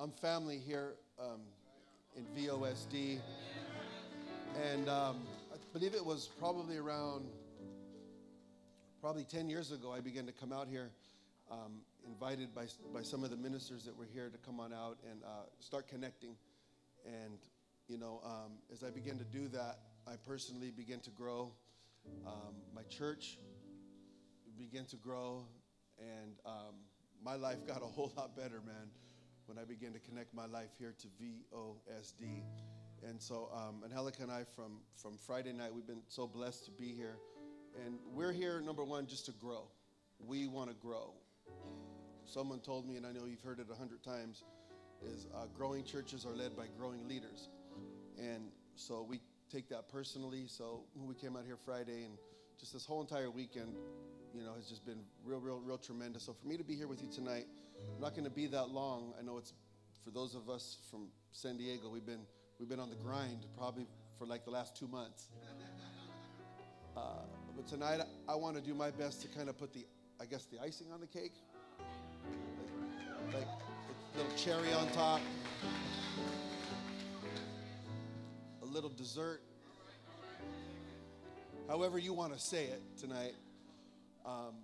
I'm family here um, in VOSD. And um, I believe it was probably around, probably 10 years ago, I began to come out here, um, invited by, by some of the ministers that were here to come on out and uh, start connecting. And, you know, um, as I began to do that, I personally began to grow. Um, my church began to grow, and um, my life got a whole lot better, man, when I began to connect my life here to VOSD. And so, um, Angelica and I, from, from Friday night, we've been so blessed to be here. And we're here, number one, just to grow. We want to grow. Someone told me, and I know you've heard it a hundred times, is uh, growing churches are led by growing leaders. And so we take that personally. So we came out here Friday, and just this whole entire weekend, you know, has just been real, real, real tremendous. So for me to be here with you tonight, I'm not going to be that long. I know it's for those of us from San Diego, we've been we've been on the grind probably for like the last two months. Uh, but tonight, I want to do my best to kind of put the, I guess, the icing on the cake, like, like a little cherry on top, a little dessert. However you want to say it tonight. Um,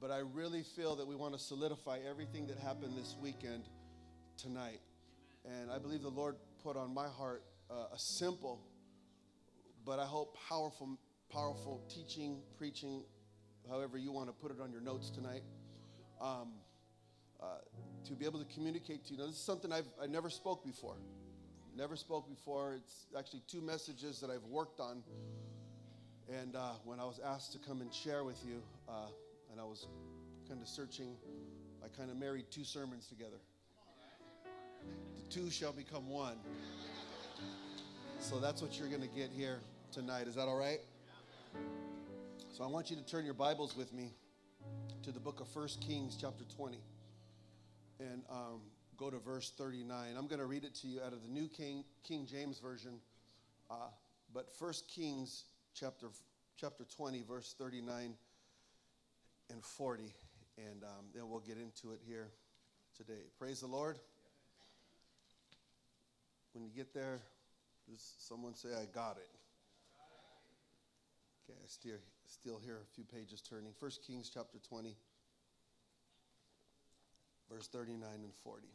but I really feel that we want to solidify everything that happened this weekend tonight. And I believe the Lord put on my heart uh, a simple, but I hope powerful, powerful teaching, preaching, however you want to put it on your notes tonight, um, uh, to be able to communicate to you. Now, this is something I've I never spoke before. Never spoke before. It's actually two messages that I've worked on. And uh, when I was asked to come and share with you, uh, and I was kind of searching, I kind of married two sermons together. The two shall become one. So that's what you're going to get here tonight. Is that all right? So I want you to turn your Bibles with me to the book of First Kings, chapter 20, and um, go to verse 39. I'm going to read it to you out of the New King, King James Version. Uh, but First Kings, chapter, chapter 20, verse 39 and 40. And um, then we'll get into it here today. Praise the Lord. When you get there, does someone say, I got it? Okay, I still, still hear a few pages turning. 1 Kings chapter 20, verse 39 and 40.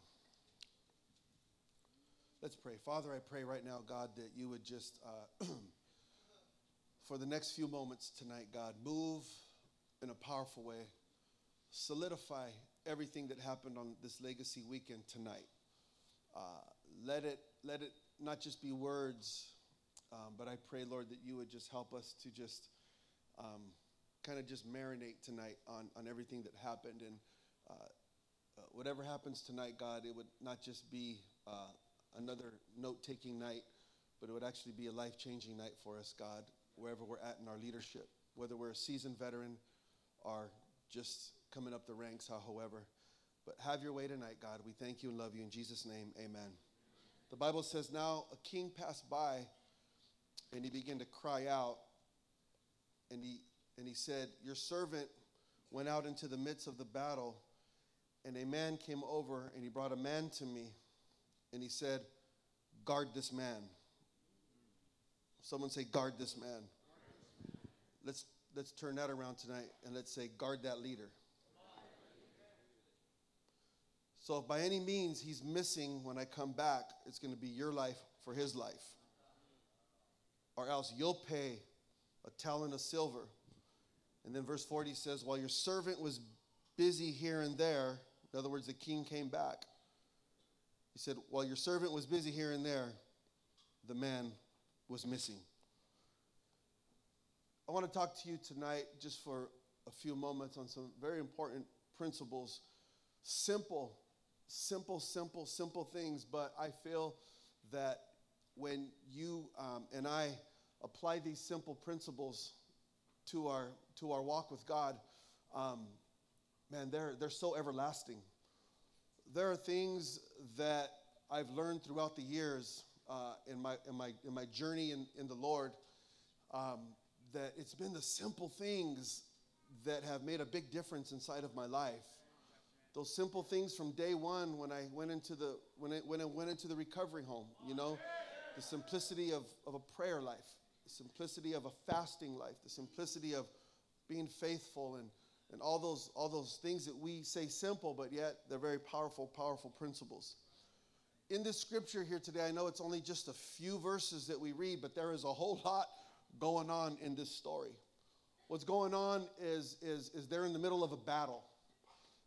Let's pray. Father, I pray right now, God, that you would just, uh, for the next few moments tonight, God, move in a powerful way, solidify everything that happened on this legacy weekend tonight. Uh, let it let it not just be words, um, but I pray, Lord, that you would just help us to just um, kind of just marinate tonight on, on everything that happened. And uh, uh, whatever happens tonight, God, it would not just be uh, another note taking night, but it would actually be a life changing night for us, God, wherever we're at in our leadership, whether we're a seasoned veteran or just coming up the ranks, however. But have your way tonight, God. We thank you and love you. In Jesus' name, amen. The Bible says, Now a king passed by and he began to cry out. And he, and he said, Your servant went out into the midst of the battle, and a man came over and he brought a man to me. And he said, Guard this man. Someone say, Guard this man. Let's, let's turn that around tonight and let's say, Guard that leader. So, if by any means he's missing when I come back, it's going to be your life for his life. Or else you'll pay a talent of silver. And then verse 40 says, While your servant was busy here and there, in other words, the king came back. He said, While your servant was busy here and there, the man was missing. I want to talk to you tonight just for a few moments on some very important principles, simple simple, simple, simple things, but I feel that when you um, and I apply these simple principles to our to our walk with God, um, man, they're they're so everlasting. There are things that I've learned throughout the years uh, in my in my in my journey in, in the Lord. Um, that it's been the simple things that have made a big difference inside of my life those simple things from day one when I went into the when I, when I went into the recovery home. You know, the simplicity of, of a prayer life, the simplicity of a fasting life, the simplicity of being faithful and and all those all those things that we say simple, but yet they're very powerful, powerful principles. In this scripture here today, I know it's only just a few verses that we read, but there is a whole lot going on in this story. What's going on is, is, is they're in the middle of a battle.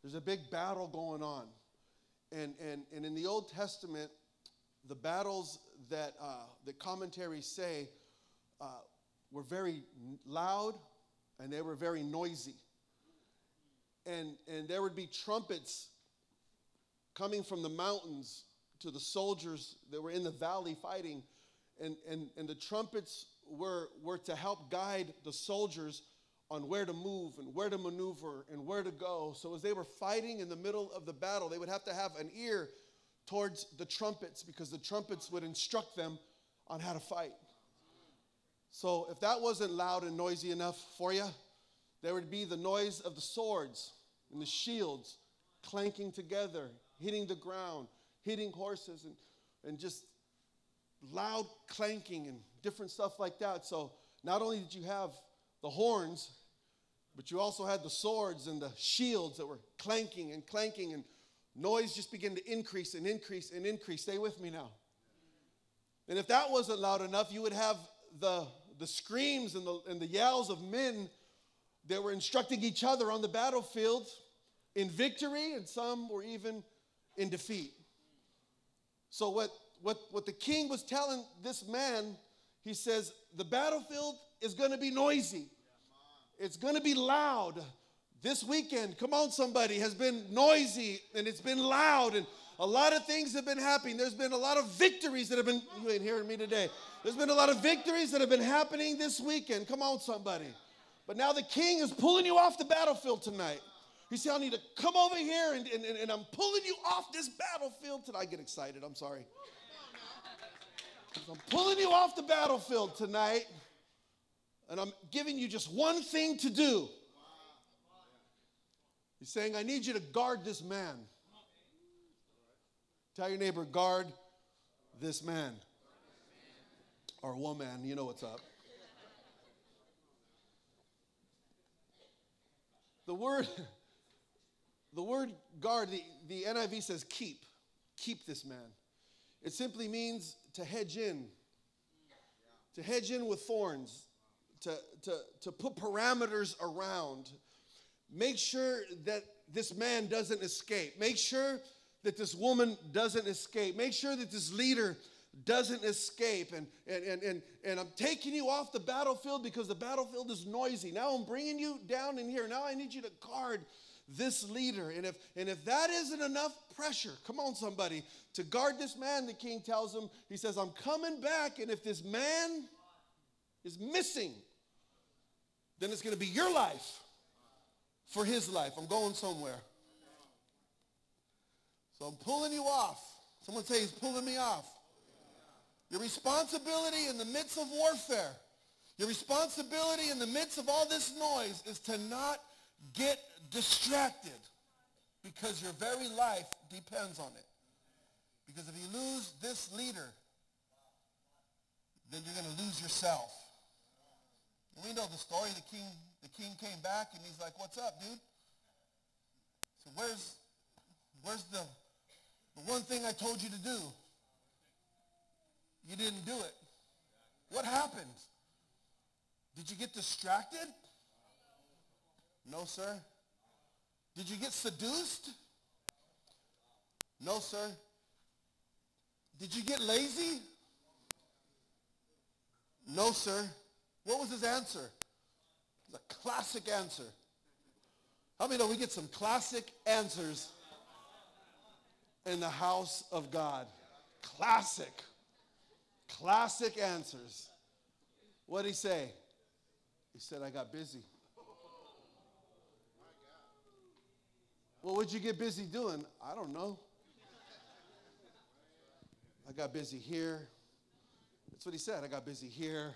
There's a big battle going on. And, and, and in the Old Testament, the battles that uh, the commentaries say uh, were very loud and they were very noisy. And, and there would be trumpets coming from the mountains to the soldiers that were in the valley fighting. And, and, and the trumpets were, were to help guide the soldiers on where to move and where to maneuver and where to go. So as they were fighting in the middle of the battle, they would have to have an ear towards the trumpets because the trumpets would instruct them on how to fight. So if that wasn't loud and noisy enough for you, there would be the noise of the swords and the shields clanking together, hitting the ground, hitting horses, and, and just loud clanking and different stuff like that. So not only did you have the horns, but you also had the swords and the shields that were clanking and clanking, and noise just began to increase and increase and increase. Stay with me now. And if that wasn't loud enough, you would have the, the screams and the, and the yells of men that were instructing each other on the battlefield in victory, and some were even in defeat. So, what, what, what the king was telling this man, he says, the battlefield is going to be noisy, it's going to be loud. This weekend, come on, somebody, has been noisy and it's been loud, and a lot of things have been happening. There's been a lot of victories that have been, you ain't hearing me today. There's been a lot of victories that have been happening this weekend. Come on, somebody. But now the king is pulling you off the battlefield tonight. He said, I need to come over here and, and, and I'm pulling you off this battlefield tonight. I get excited, I'm sorry. I'm pulling you off the battlefield tonight, and I'm giving you just one thing to do. He's saying, I need you to guard this man. Tell your neighbor, guard this man. Or woman, you know what's up. The word, the word guard, the, the NIV says keep. Keep this man. It simply means to hedge in, to hedge in with thorns, to, to, to put parameters around. Make sure that this man doesn't escape. Make sure that this woman doesn't escape. Make sure that this leader doesn't escape. And, and, and, and, and I'm taking you off the battlefield because the battlefield is noisy. Now I'm bringing you down in here. Now I need you to guard this leader. And if, and if that isn't enough pressure, come on, somebody, to guard this man, the king tells him, he says, I'm coming back. And if this man is missing, then it's going to be your life for his life. I'm going somewhere. So I'm pulling you off. Someone say he's pulling me off. Your responsibility in the midst of warfare, your responsibility in the midst of all this noise is to not get distracted because your very life depends on it. Because if you lose this leader, then you're going to lose yourself. And we know the story. The king, the king came back and he's like, what's up, dude? So where's, where's the, the one thing I told you to do? You didn't do it. What happened? Did you get distracted? No, sir. Did you get seduced? No, sir. Did you get lazy? No, sir. What was his answer? a classic answer. How many know we get some classic answers in the house of God? Classic. Classic answers. What did he say? He said, I got busy. Well, what'd you get busy doing? I don't know. I got busy here. That's what he said. I got busy here.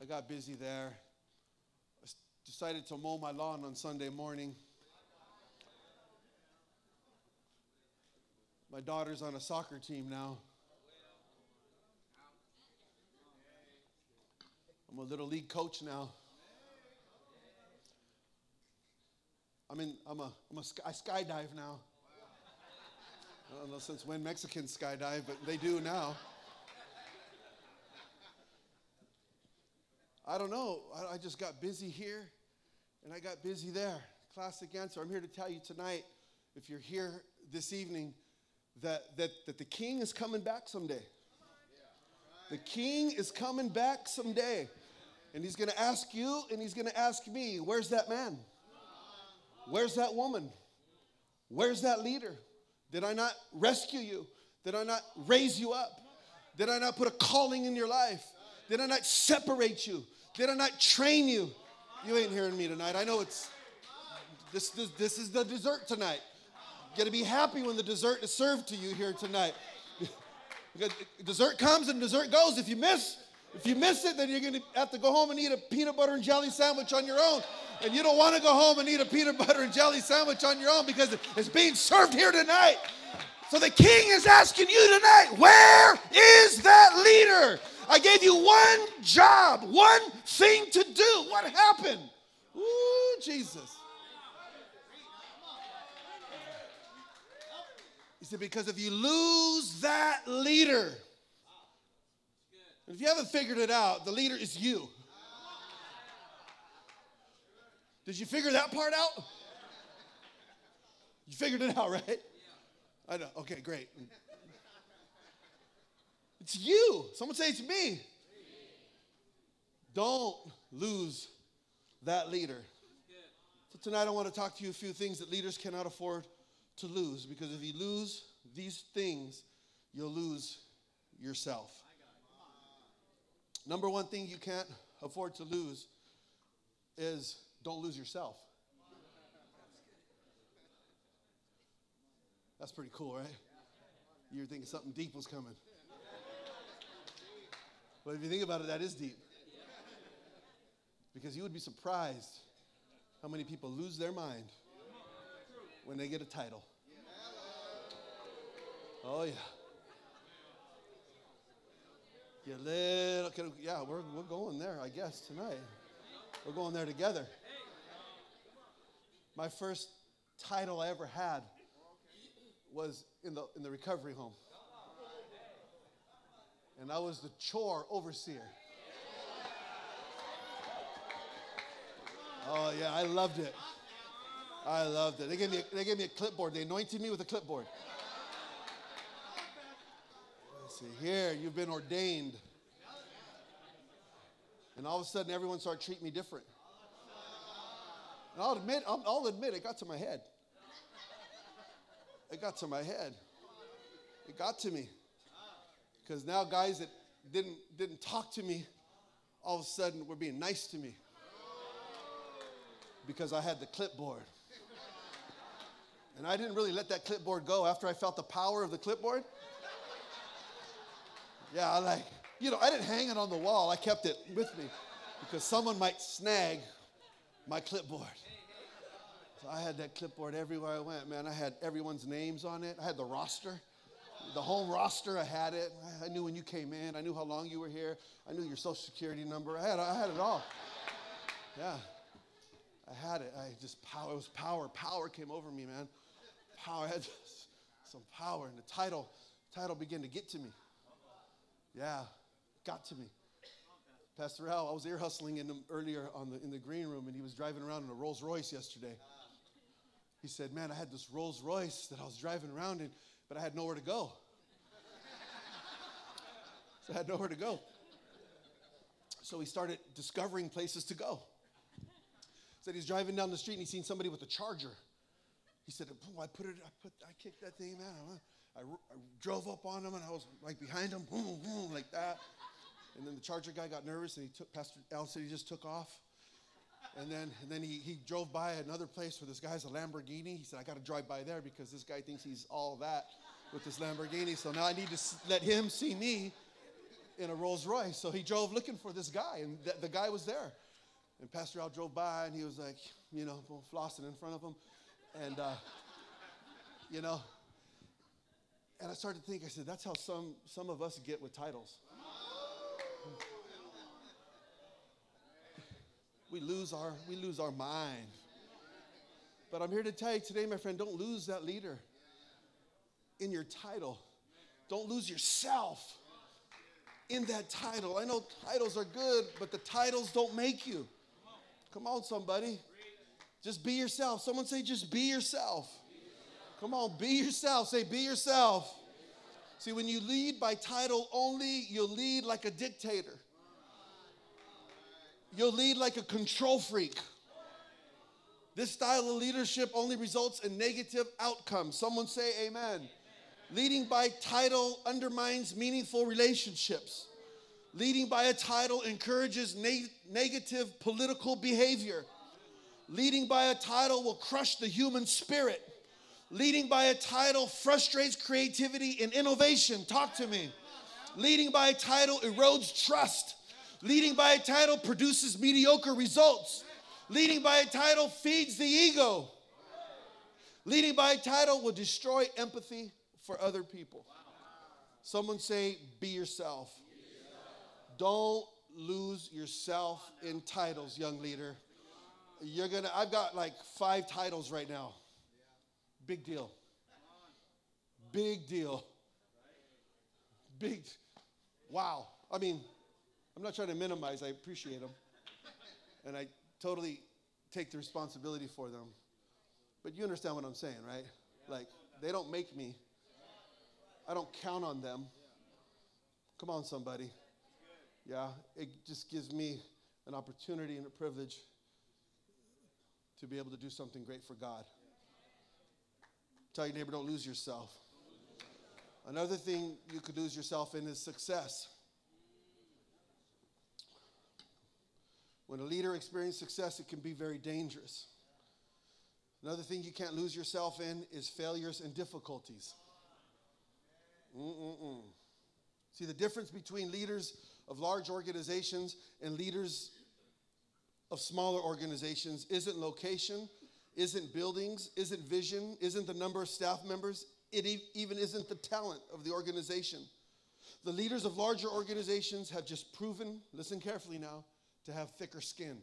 I got busy there. I decided to mow my lawn on Sunday morning. My daughter's on a soccer team now. I'm a little league coach now. I'm in, I'm a, I'm a sky, I skydive now. I don't know since when Mexicans skydive, but they do now. I don't know. I, I just got busy here and I got busy there. Classic answer. I'm here to tell you tonight, if you're here this evening, that, that, that the king is coming back someday. The king is coming back someday. And he's going to ask you and he's going to ask me, where's that man? Where's that woman? Where's that leader? Did I not rescue you? Did I not raise you up? Did I not put a calling in your life? Did I not separate you? Did I not train you? You ain't hearing me tonight. I know it's this, this, this is the dessert tonight. You got to be happy when the dessert is served to you here tonight. dessert comes and dessert goes. If you miss, if you miss it, then you're to have to go home and eat a peanut butter and jelly sandwich on your own. And you don't want to go home and eat a peanut butter and jelly sandwich on your own because it's being served here tonight. So the king is asking you tonight, where is that leader? I gave you one job, one thing to do. What happened? Ooh, Jesus. He said, because if you lose that leader, if you haven't figured it out, the leader is you. Did you figure that part out? You figured it out, right? I know. Okay, great. It's you. Someone say it's me. Don't lose that leader. So tonight I want to talk to you a few things that leaders cannot afford to lose because if you lose these things, you'll lose yourself. Number one thing you can't afford to lose is don't lose yourself. That's pretty cool, right? You're thinking something deep was coming. But if you think about it, that is deep. Because you would be surprised how many people lose their mind when they get a title. Oh, yeah. You little, yeah, we're, we're going there, I guess, tonight. We're going there together. My first title I ever had was in the, in the recovery home and I was the chore overseer. Oh yeah, I loved it. I loved it. They gave me a, they gave me a clipboard. They anointed me with a clipboard. Let's see here, you've been ordained. And all of a sudden, everyone started treating me different. And I'll admit, I'll, I'll admit, it got to my head. It got to my head. It got to me. Because now guys that didn't, didn't talk to me, all of a sudden were being nice to me. Because I had the clipboard. And I didn't really let that clipboard go after I felt the power of the clipboard. Yeah, I like, you know, I didn't hang it on the wall. I kept it with me because someone might snag my clipboard. So I had that clipboard everywhere I went, man. I had everyone's names on it. I had the roster the home roster, I had it. I knew when you came in. I knew how long you were here. I knew your social security number. I had, I had it all. Yeah. I had it. I just power. It was power. Power came over me, man. Power. I had some power. And the title, title began to get to me. Yeah. Got to me. Pastor Al, I was ear hustling in him earlier on the, in the green room, and he was driving around in a Rolls Royce yesterday. He said, Man, I had this Rolls Royce that I was driving around in, but I had nowhere to go. So I had nowhere to go. So he started discovering places to go. Said he's driving down the street and he seen somebody with a charger. He said, I put it, I put, I kicked that thing, man. I, I drove up on him and I was like behind him, boom, boom, like that. And then the charger guy got nervous and he took, Pastor Al said he just took off. And then, and then he, he drove by another place where this guy's a Lamborghini. He said, I got to drive by there because this guy thinks he's all that with this Lamborghini. So now I need to let him see me in a Rolls Royce. So he drove looking for this guy, and th- the guy was there. And Pastor Al drove by, and he was like, you know, flossing in front of him. And, uh, you know, And I started to think, I said, that's how some, some of us get with titles. We lose our, we lose our mind. But I'm here to tell you today, my friend, don't lose that leader in your title. Don't lose yourself in that title. I know titles are good, but the titles don't make you. Come on, somebody. Just be yourself. Someone say, just be yourself. Come on, be yourself. Say, be yourself. See, when you lead by title only, you'll lead like a dictator. You'll lead like a control freak. This style of leadership only results in negative outcomes. Someone say amen. Leading by title undermines meaningful relationships. Leading by a title encourages ne- negative political behavior. Leading by a title will crush the human spirit. Leading by a title frustrates creativity and innovation. Talk to me. Leading by a title erodes trust. Leading by a title produces mediocre results. Leading by a title feeds the ego. Leading by a title will destroy empathy for other people. Someone say, be yourself. Don't lose yourself in titles, young leader. You're gonna, I've got like five titles right now. Big deal. Big deal. Big, wow. I mean, I'm not trying to minimize, I appreciate them. And I totally take the responsibility for them. But you understand what I'm saying, right? Like, they don't make me, I don't count on them. Come on, somebody. Yeah, it just gives me an opportunity and a privilege to be able to do something great for God. Tell your neighbor, don't lose yourself. Another thing you could lose yourself in is success. When a leader experiences success, it can be very dangerous. Another thing you can't lose yourself in is failures and difficulties. Mm-mm-mm. See, the difference between leaders of large organizations and leaders of smaller organizations isn't location, isn't buildings, isn't vision, isn't the number of staff members, it e- even isn't the talent of the organization. The leaders of larger organizations have just proven, listen carefully now, to have thicker skin.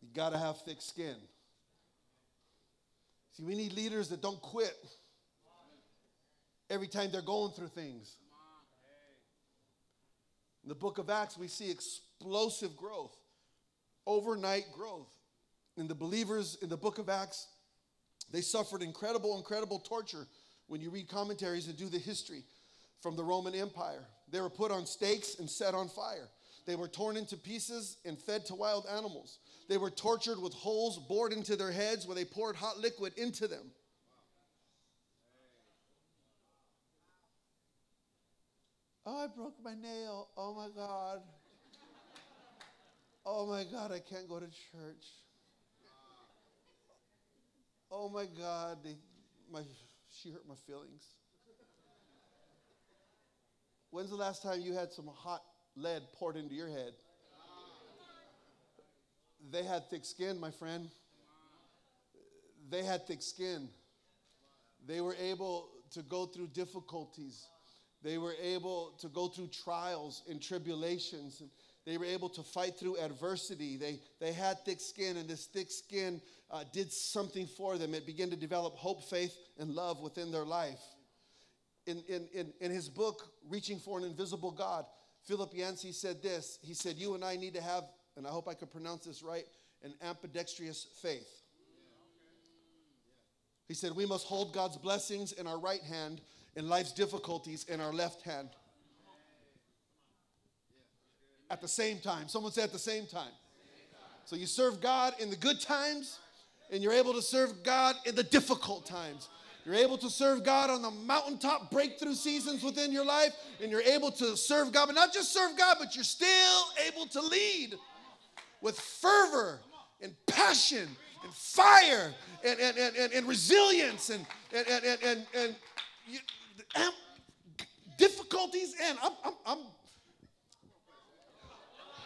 You gotta have thick skin. See, we need leaders that don't quit every time they're going through things. In the book of Acts, we see explosive growth, overnight growth. And the believers in the book of Acts, they suffered incredible, incredible torture when you read commentaries and do the history from the Roman Empire. They were put on stakes and set on fire. They were torn into pieces and fed to wild animals. They were tortured with holes bored into their heads where they poured hot liquid into them. Oh, I broke my nail. Oh my God. Oh my God, I can't go to church. Oh my God, they, my, she hurt my feelings. When's the last time you had some hot lead poured into your head? They had thick skin, my friend. They had thick skin. They were able to go through difficulties. They were able to go through trials and tribulations. They were able to fight through adversity. They, they had thick skin, and this thick skin uh, did something for them. It began to develop hope, faith, and love within their life. In, in, in, in his book, Reaching for an Invisible God, Philip Yancey said this. He said, You and I need to have, and I hope I can pronounce this right, an ambidextrous faith. He said, We must hold God's blessings in our right hand and life's difficulties in our left hand. At the same time. Someone said at the same time. So you serve God in the good times, and you're able to serve God in the difficult times. You're able to serve God on the mountaintop breakthrough seasons within your life, and you're able to serve God, but not just serve God, but you're still able to lead with fervor and passion and fire and, and, and, and, and resilience and, and, and, and, and, and you, am, difficulties and I'm, I'm, I'm,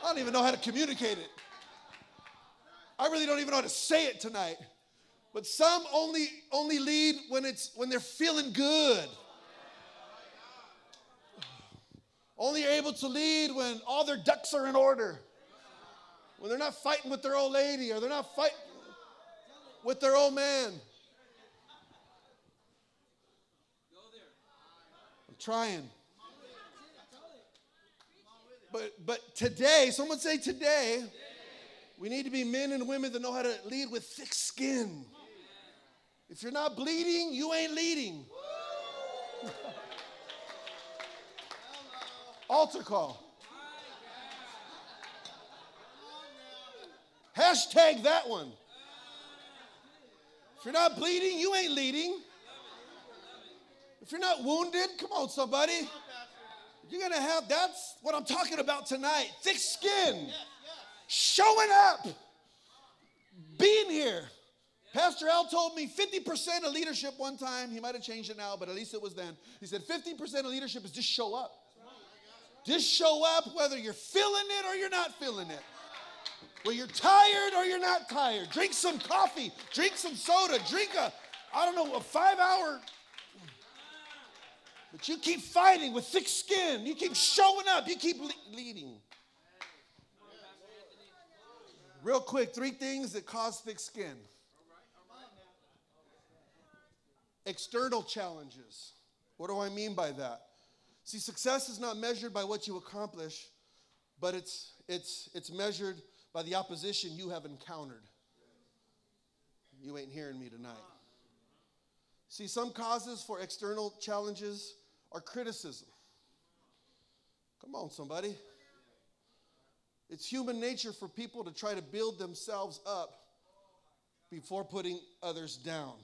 I don't even know how to communicate it. I really don't even know how to say it tonight. But some only only lead when it's when they're feeling good. Only able to lead when all their ducks are in order. When they're not fighting with their old lady or they're not fighting with their old man. I'm trying. But but today, someone say today, we need to be men and women that know how to lead with thick skin. If you're not bleeding, you ain't leading. Altar call. Hashtag that one. If you're not bleeding, you ain't leading. If you're not wounded, come on, somebody. You're gonna have that's what I'm talking about tonight. Thick skin, showing up, being here. Pastor Al told me 50% of leadership one time, he might have changed it now, but at least it was then. He said 50% of leadership is just show up. Just show up whether you're feeling it or you're not feeling it. Whether you're tired or you're not tired. Drink some coffee, drink some soda, drink a, I don't know, a five hour. But you keep fighting with thick skin. You keep showing up. You keep le- leading. Real quick, three things that cause thick skin external challenges. What do I mean by that? See, success is not measured by what you accomplish, but it's, it's, it's measured by the opposition you have encountered. You ain't hearing me tonight. See, some causes for external challenges are criticism. Come on, somebody. It's human nature for people to try to build themselves up before putting others down.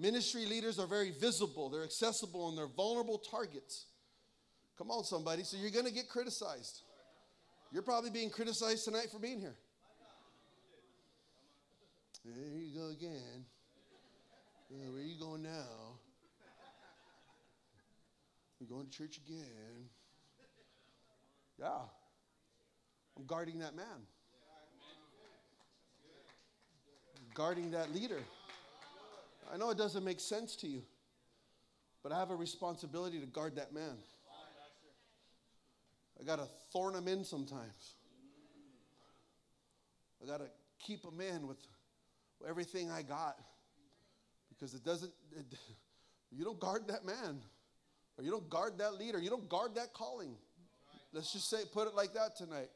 Ministry leaders are very visible, they're accessible, and they're vulnerable targets. Come on, somebody. So you're going to get criticized. You're probably being criticized tonight for being here. There you go again. Where are you going now? You're going to church again. Yeah. I'm guarding that man. Guarding that leader. I know it doesn't make sense to you, but I have a responsibility to guard that man. I got to thorn him in sometimes. I got to keep him in with everything I got because it doesn't, it, you don't guard that man or you don't guard that leader, you don't guard that calling. Let's just say, put it like that tonight.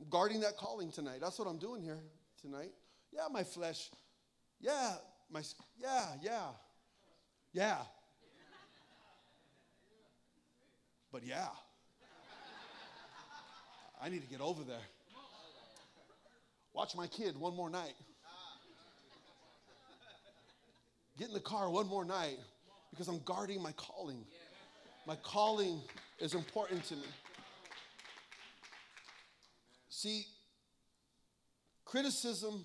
I'm guarding that calling tonight. That's what I'm doing here tonight. Yeah, my flesh. Yeah, my, yeah, yeah, yeah. But yeah, I need to get over there. Watch my kid one more night. Get in the car one more night because I'm guarding my calling. My calling is important to me. See, criticism,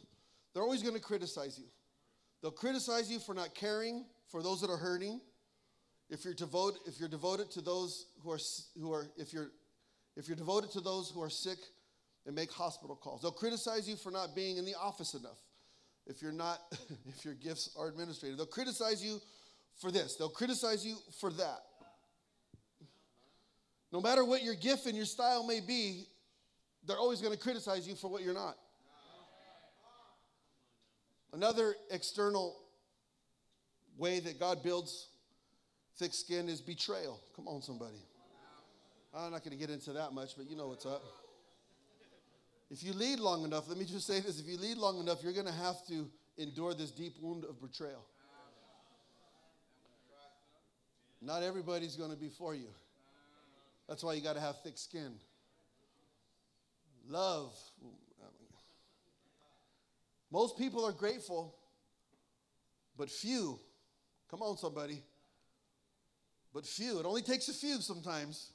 they're always going to criticize you. They'll criticize you for not caring for those that are hurting. If you're devoted, if you're devoted to those who are who are if you're if you're devoted to those who are sick and make hospital calls. They'll criticize you for not being in the office enough. If you're not if your gifts are administrative. They'll criticize you for this. They'll criticize you for that. No matter what your gift and your style may be, they're always going to criticize you for what you're not. Another external way that God builds thick skin is betrayal. Come on, somebody. I'm not going to get into that much, but you know what's up. If you lead long enough, let me just say this if you lead long enough, you're going to have to endure this deep wound of betrayal. Not everybody's going to be for you. That's why you got to have thick skin. Love. Most people are grateful, but few. Come on, somebody. But few. It only takes a few sometimes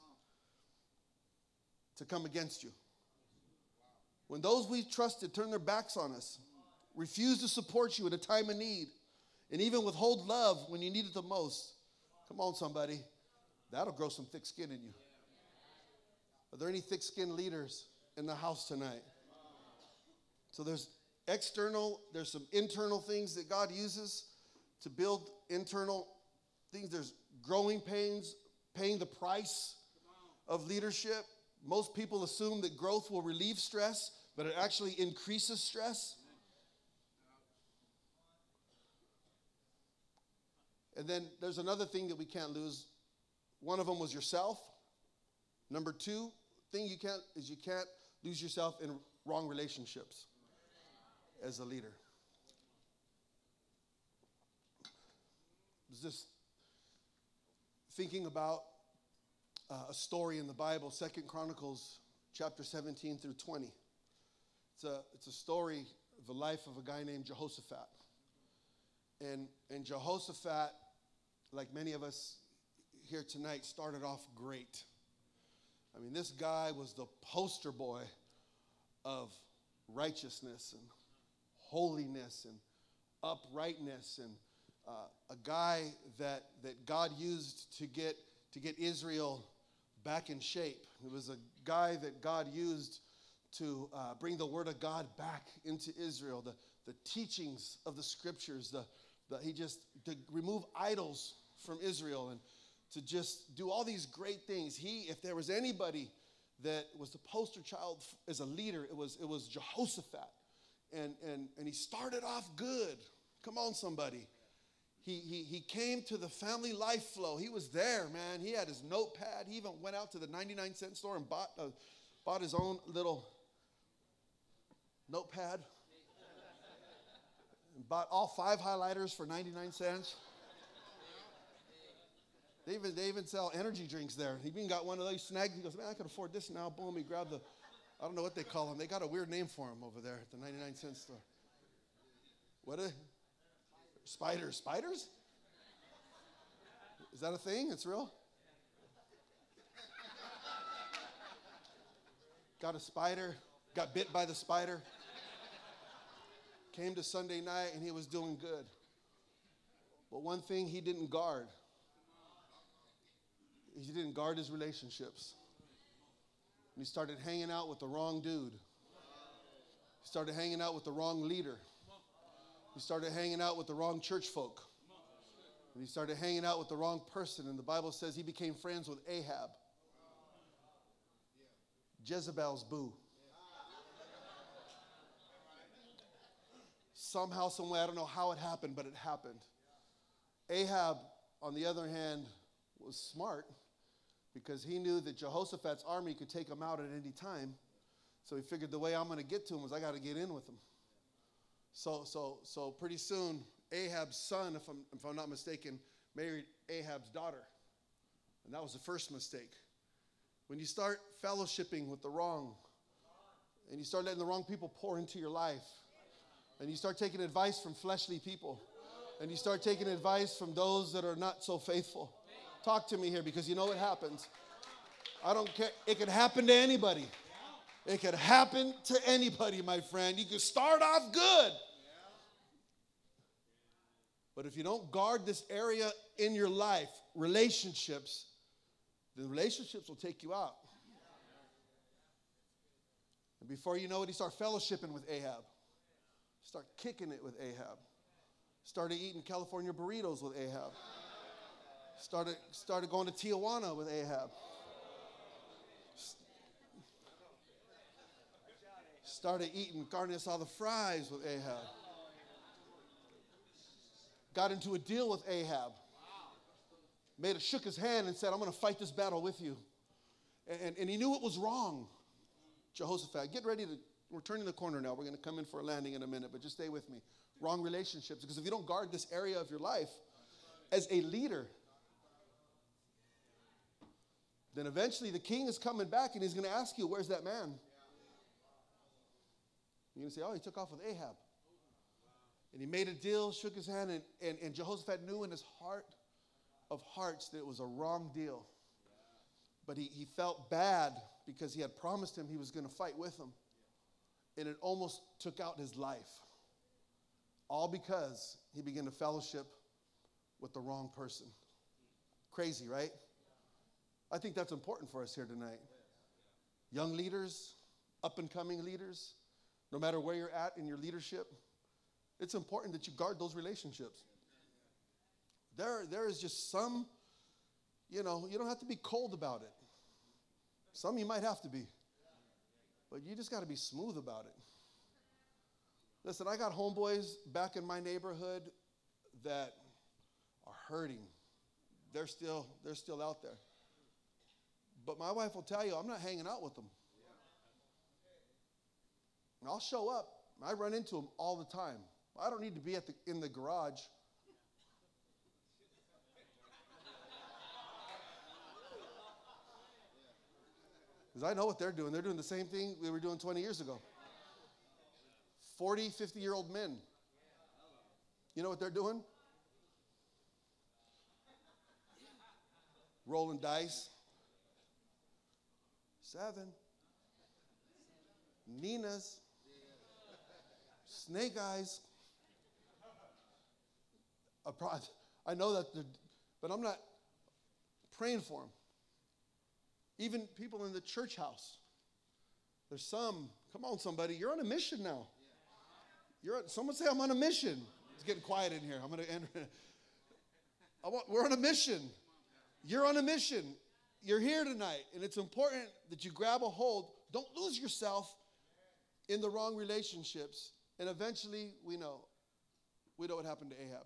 to come against you. When those we trusted turn their backs on us, refuse to support you in a time of need, and even withhold love when you need it the most, come on, somebody. That'll grow some thick skin in you. Are there any thick skinned leaders in the house tonight? So there's external, there's some internal things that God uses to build internal things. There's growing pains, paying the price of leadership. Most people assume that growth will relieve stress, but it actually increases stress. And then there's another thing that we can't lose. One of them was yourself. Number two thing you can't is you can't lose yourself in wrong relationships as a leader. I was just thinking about uh, a story in the Bible, Second Chronicles chapter 17 through 20. It's a, it's a story of the life of a guy named Jehoshaphat. And, and Jehoshaphat, like many of us here tonight, started off great. I mean, this guy was the poster boy of righteousness and holiness and uprightness and uh, a guy that, that God used to get, to get Israel back in shape. It was a guy that God used to uh, bring the word of God back into Israel, the, the teachings of the scriptures, the, the, he just to remove idols from Israel and to just do all these great things. He, if there was anybody that was the poster child as a leader, it was, it was Jehoshaphat. And, and, and he started off good. Come on, somebody. He, he, he came to the family life flow. He was there, man. He had his notepad. He even went out to the 99 cent store and bought, uh, bought his own little notepad. and bought all five highlighters for 99 cents. They even, they even sell energy drinks there. He even got one of those snags. He goes, man, I could afford this now. Boom, he grabbed the, I don't know what they call them. They got a weird name for them over there at the 99 cent store. What a, spiders. Spiders? Is that a thing? It's real? Got a spider, got bit by the spider. Came to Sunday night and he was doing good. But one thing he didn't guard he didn't guard his relationships. He started hanging out with the wrong dude. He started hanging out with the wrong leader. He started hanging out with the wrong church folk. And he started hanging out with the wrong person. And the Bible says he became friends with Ahab, Jezebel's boo. Somehow, someway, I don't know how it happened, but it happened. Ahab, on the other hand, was smart because he knew that Jehoshaphat's army could take him out at any time. So he figured the way I'm going to get to him is I got to get in with him. So, so, so pretty soon, Ahab's son, if I'm, if I'm not mistaken, married Ahab's daughter. And that was the first mistake. When you start fellowshipping with the wrong, and you start letting the wrong people pour into your life, and you start taking advice from fleshly people, and you start taking advice from those that are not so faithful, Talk to me here because you know what happens. I don't care. It could happen to anybody. It could happen to anybody, my friend. You could start off good. But if you don't guard this area in your life, relationships, the relationships will take you out. And before you know it, he start fellowshipping with Ahab. Start kicking it with Ahab. Started eating California burritos with Ahab. Started, started going to Tijuana with Ahab. Started eating carne asada fries with Ahab. Got into a deal with Ahab. Made a, shook his hand and said, I'm going to fight this battle with you. And, and, and he knew it was wrong. Jehoshaphat, get ready to, we're turning the corner now. We're going to come in for a landing in a minute, but just stay with me. Wrong relationships. Because if you don't guard this area of your life as a leader, then eventually the king is coming back and he's going to ask you, Where's that man? You're going to say, Oh, he took off with Ahab. And he made a deal, shook his hand, and, and, and Jehoshaphat knew in his heart of hearts that it was a wrong deal. But he, he felt bad because he had promised him he was going to fight with him. And it almost took out his life. All because he began to fellowship with the wrong person. Crazy, right? I think that's important for us here tonight. Young leaders, up and coming leaders, no matter where you're at in your leadership, it's important that you guard those relationships. There, there is just some, you know, you don't have to be cold about it. Some you might have to be, but you just got to be smooth about it. Listen, I got homeboys back in my neighborhood that are hurting. They're still, they're still out there. But my wife will tell you, I'm not hanging out with them. I'll show up. I run into them all the time. I don't need to be at the, in the garage. Because I know what they're doing. They're doing the same thing we were doing 20 years ago. 40, 50 year old men. You know what they're doing? Rolling dice. Seven. Nina's. Snake eyes. I know that, but I'm not praying for them. Even people in the church house. There's some, come on, somebody, you're on a mission now. You're on, someone say, I'm on a mission. It's getting quiet in here. I'm going to end. Want, we're on a mission. You're on a mission. You're here tonight, and it's important that you grab a hold. Don't lose yourself in the wrong relationships. And eventually, we know. We know what happened to Ahab.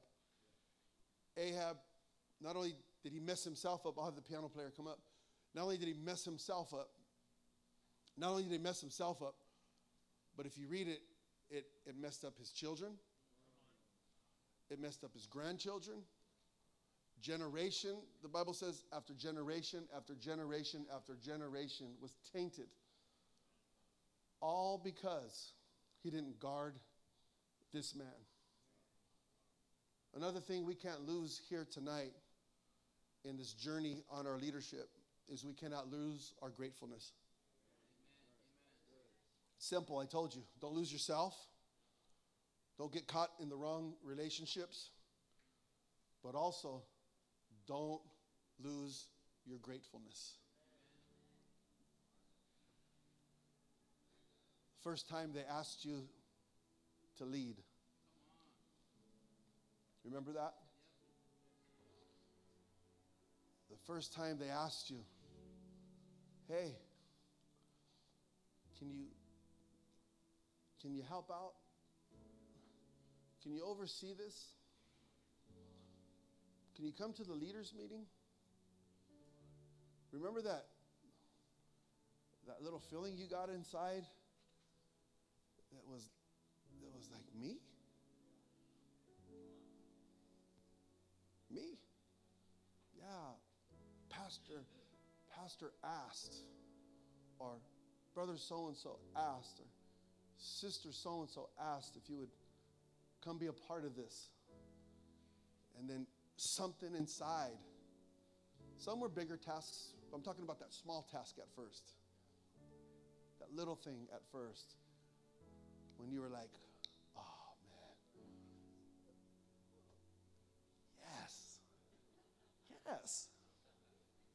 Ahab, not only did he mess himself up, I'll have the piano player come up. Not only did he mess himself up, not only did he mess himself up, but if you read it, it, it messed up his children, it messed up his grandchildren. Generation, the Bible says, after generation after generation after generation was tainted. All because he didn't guard this man. Another thing we can't lose here tonight in this journey on our leadership is we cannot lose our gratefulness. Simple, I told you. Don't lose yourself. Don't get caught in the wrong relationships. But also, don't lose your gratefulness. First time they asked you to lead. Remember that? The first time they asked you, hey, can you can you help out? Can you oversee this? Can you come to the leaders meeting? Remember that that little feeling you got inside that was that was like me? Me? Yeah, pastor pastor asked, or brother so and so asked, or sister so and so asked if you would come be a part of this. And then something inside, some were bigger tasks. I'm talking about that small task at first, that little thing at first, when you were like, oh man, yes, yes.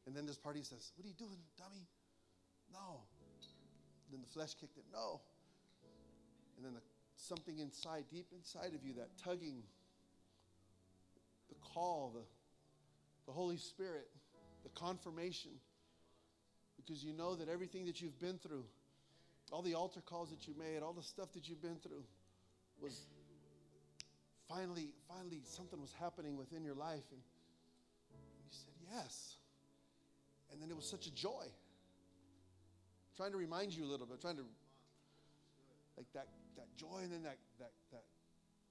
And then this party says, What are you doing, dummy? No. Then the flesh kicked it, No. And then the, something inside, deep inside of you, that tugging, the call, the, the Holy Spirit, the confirmation, because you know that everything that you've been through, all the altar calls that you made, all the stuff that you've been through, was finally, finally something was happening within your life. And you said, Yes. And then it was such a joy. I'm trying to remind you a little bit, trying to like that that joy and then that that that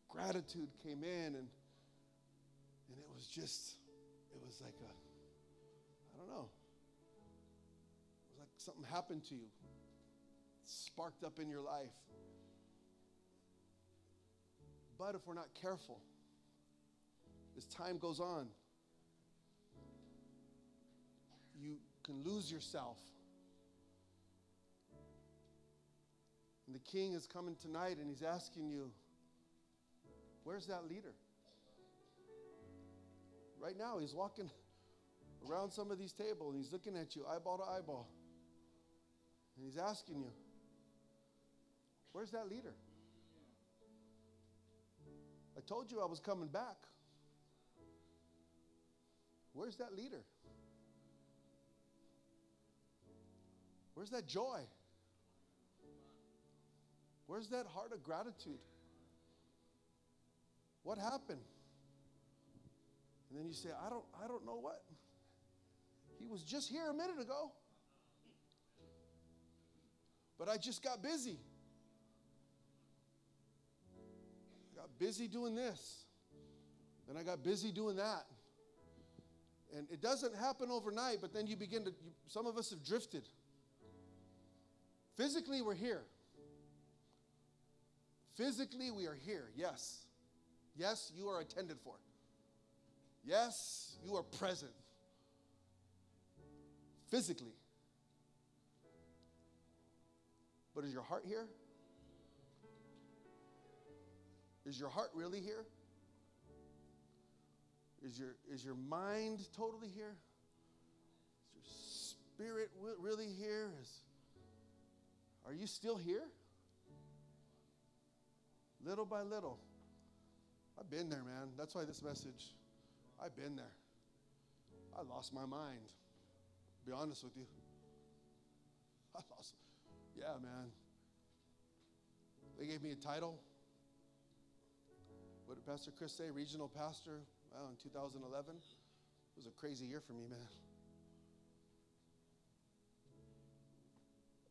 gratitude came in and and it was just it was like a I don't know. It was like something happened to you. Sparked up in your life. But if we're not careful, as time goes on, you can lose yourself. And the king is coming tonight and he's asking you, Where's that leader? Right now, he's walking around some of these tables and he's looking at you eyeball to eyeball. And he's asking you, Where's that leader? I told you I was coming back. Where's that leader? Where's that joy? Where's that heart of gratitude? What happened? And then you say, I don't, I don't know what. He was just here a minute ago. But I just got busy. I got busy doing this. Then I got busy doing that. And it doesn't happen overnight, but then you begin to, you, some of us have drifted. Physically, we're here. Physically, we are here, yes. Yes, you are attended for. Yes, you are present. Physically. But is your heart here? Is your heart really here? Is your, is your mind totally here? Is your spirit really here? Is, are you still here? Little by little. I've been there, man. That's why this message, I've been there. I lost my mind. Be honest with you. I lost, yeah, man. They gave me a title. What did Pastor Chris say? Regional pastor. Well, in 2011. It was a crazy year for me, man.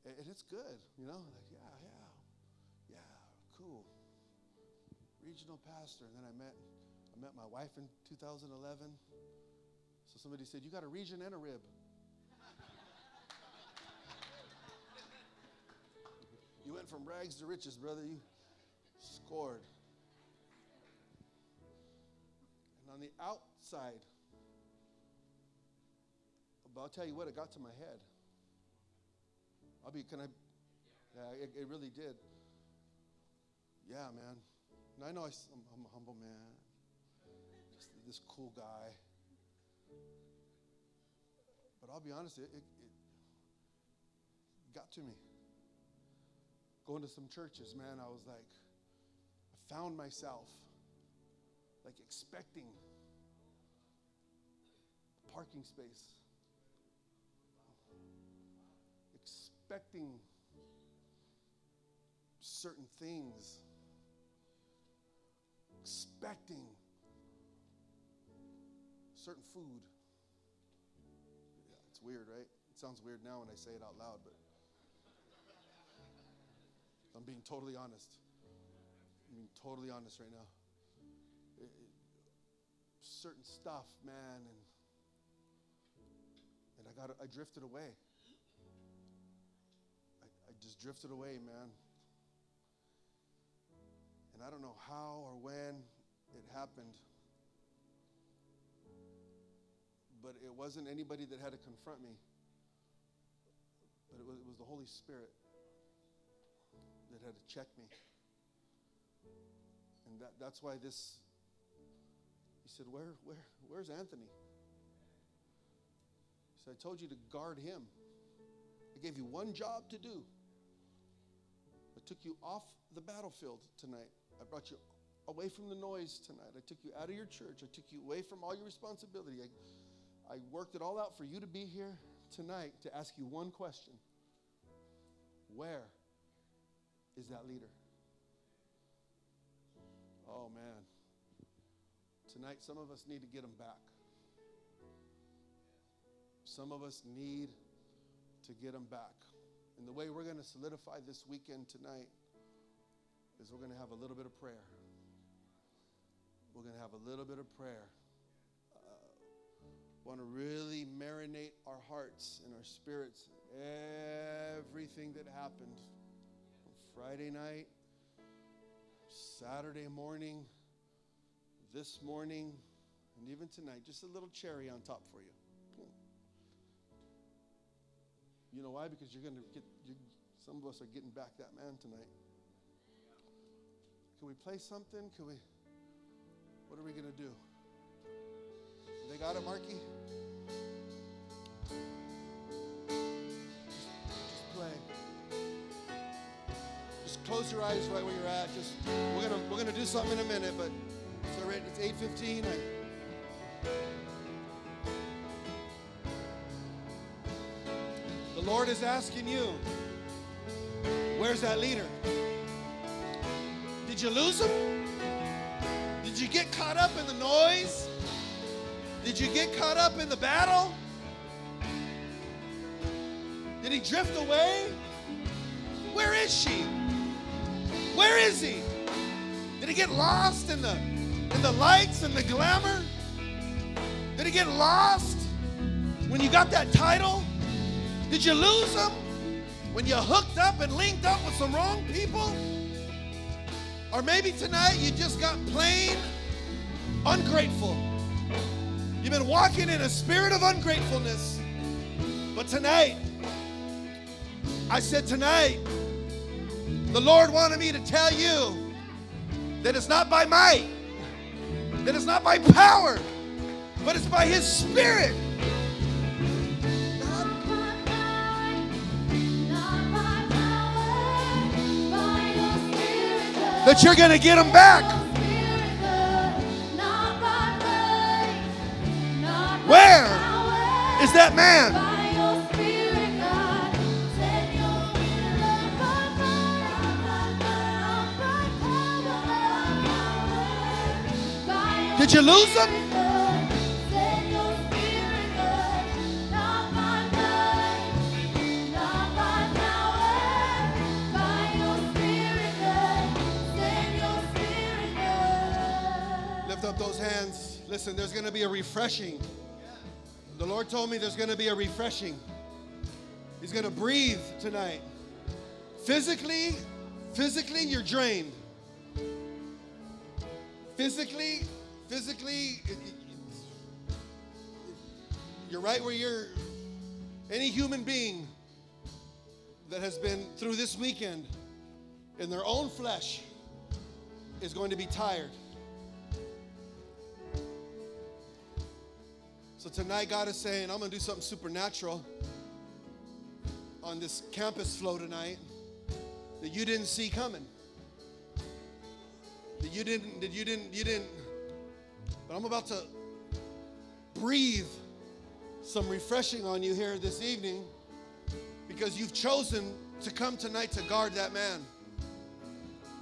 And it's good, you know, like, yeah, yeah, yeah, cool. Regional pastor. And then I met, I met my wife in 2011. So somebody said, You got a region and a rib. you went from rags to riches, brother. You scored. And on the outside, but I'll tell you what, it got to my head. I'll be, can I? Yeah, it, it really did. Yeah, man. And I know I, am I'm a humble man, this cool guy. But I'll be honest, it, it, it got to me. Going to some churches, man, I was like, I found myself like expecting a parking space expecting certain things, expecting certain food. Yeah, it's weird, right? It sounds weird now when I say it out loud, but I'm being totally honest. I'm being totally honest right now. It, it, certain stuff, man, and and I got I drifted away I just drifted away, man. And I don't know how or when it happened. But it wasn't anybody that had to confront me. But it was, it was the Holy Spirit that had to check me. And that, that's why this, he said, Where, where, where's Anthony? He said, I told you to guard him. I gave you one job to do I took you off the battlefield tonight. I brought you away from the noise tonight. I took you out of your church. I took you away from all your responsibility. I, I worked it all out for you to be here tonight to ask you one question Where is that leader? Oh, man. Tonight, some of us need to get them back. Some of us need to get them back. And the way we're going to solidify this weekend tonight is we're going to have a little bit of prayer. We're going to have a little bit of prayer. Want to really marinate our hearts and our spirits. Everything that happened Friday night, Saturday morning, this morning, and even tonight. Just a little cherry on top for you. You know why? Because you're going to get, you, some of us are getting back that man tonight. Can we play something? Can we, what are we going to do? They got it, Marky? Just, play. Just close your eyes right where you're at. Just we're gonna we're gonna do something in a minute, but it's already it's 8:15. The Lord is asking you, where's that leader? Did you lose him? Did you get caught up in the noise? Did you get caught up in the battle? Did he drift away? Where is she? Where is he? Did he get lost in the in the lights and the glamour? Did he get lost when you got that title? Did you lose him when you hooked up and linked up with some wrong people? Or maybe tonight you just got plain ungrateful. You've been walking in a spirit of ungratefulness. But tonight, I said tonight, the Lord wanted me to tell you that it's not by might, that it's not by power, but it's by His Spirit. That you're going to get them back. Is that man? Did you lose them? Lift up those hands. Listen, there's going to be a refreshing. The Lord told me there's going to be a refreshing. He's going to breathe tonight. Physically, physically, you're drained. Physically, physically, you're right where you're. Any human being that has been through this weekend in their own flesh is going to be tired. So tonight, God is saying, I'm going to do something supernatural on this campus flow tonight that you didn't see coming. That you didn't, that you didn't, you didn't. But I'm about to breathe some refreshing on you here this evening because you've chosen to come tonight to guard that man.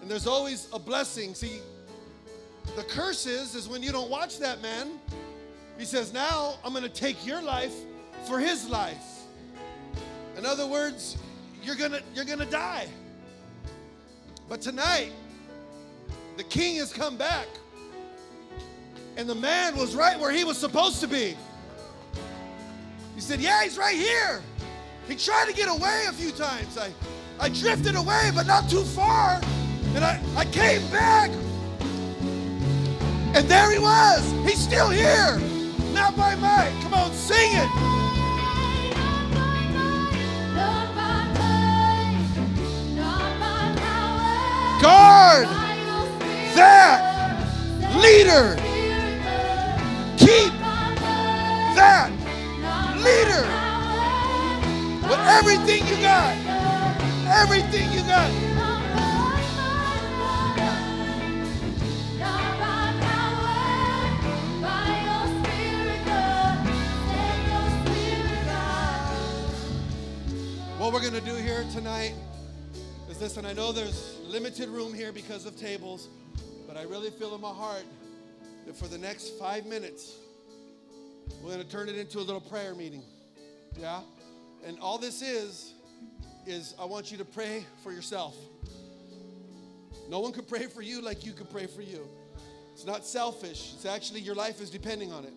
And there's always a blessing. See, the curse is, is when you don't watch that man he says, Now I'm going to take your life for his life. In other words, you're going to you're going to die. But tonight, the king has come back. And the man was right where he was supposed to be. He said, Yeah, he's right here. He tried to get away a few times. I, I drifted away, but not too far. And I, I came back. And there he was. He's still here not by might. Come on, sing it. Guard that leader. Keep that leader with everything you got. Everything you got. Is this, and I know there's limited room here because of tables, but I really feel in my heart that for the next five minutes, we're going to turn it into a little prayer meeting. Yeah? And all this is, is I want you to pray for yourself. No one could pray for you like you could pray for you. It's not selfish, it's actually your life is depending on it.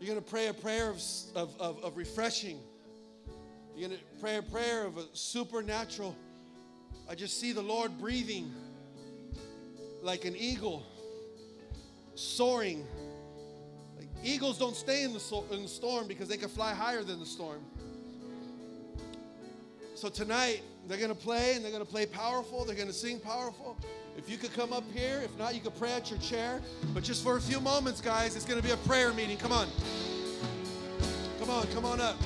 You're going to pray a prayer of, of, of, of refreshing you're going to pray a prayer of a supernatural. I just see the Lord breathing like an eagle, soaring. Like eagles don't stay in the, so- in the storm because they can fly higher than the storm. So tonight, they're going to play and they're going to play powerful. They're going to sing powerful. If you could come up here, if not, you could pray at your chair. But just for a few moments, guys, it's going to be a prayer meeting. Come on. Come on, come on up.